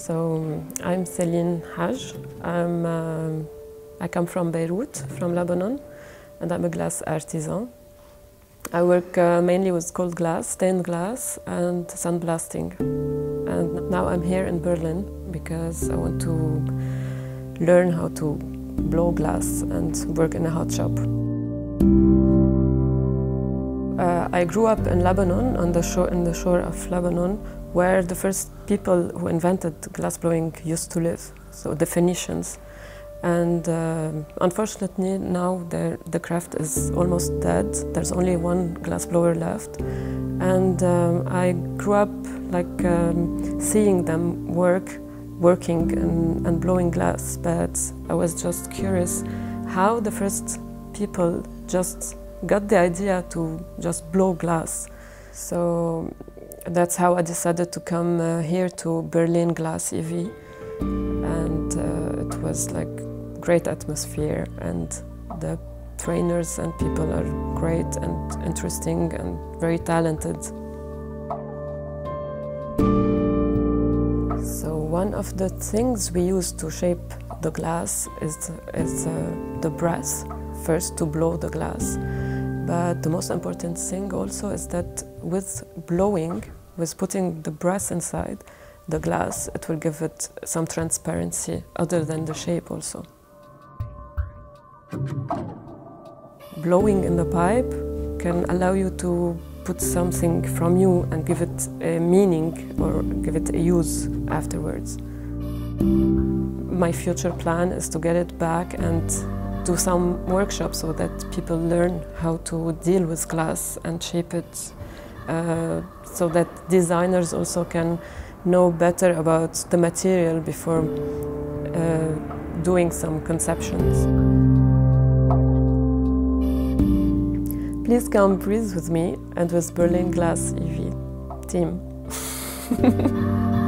So I'm Céline Haj. I'm, um, I come from Beirut, from Lebanon, and I'm a glass artisan. I work uh, mainly with cold glass, stained glass, and sandblasting. And now I'm here in Berlin because I want to learn how to blow glass and work in a hot shop. Uh, I grew up in Lebanon, on the shore, in the shore of Lebanon, where the first people who invented glass blowing used to live, so the Phoenicians. And uh, unfortunately, now the craft is almost dead. There's only one glass blower left. And um, I grew up like um, seeing them work, working and, and blowing glass. But I was just curious how the first people just got the idea to just blow glass. So that's how I decided to come uh, here to Berlin Glass EV. And uh, it was like great atmosphere and the trainers and people are great and interesting and very talented. So one of the things we use to shape the glass is, is uh, the brass, first to blow the glass. But the most important thing also is that with blowing, with putting the brass inside the glass, it will give it some transparency other than the shape also. Blowing in the pipe can allow you to put something from you and give it a meaning or give it a use afterwards. My future plan is to get it back and do some workshops so that people learn how to deal with glass and shape it so that designers also can know better about the material before uh, doing some conceptions. Please come breathe with me and with Berlin Glass EV team.